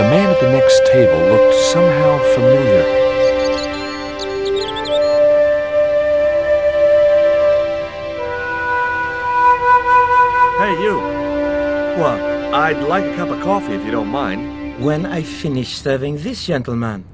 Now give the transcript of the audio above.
The man at the next table looked somehow familiar. Hey, you. Well, I'd like a cup of coffee if you don't mind. When I finish serving this gentleman,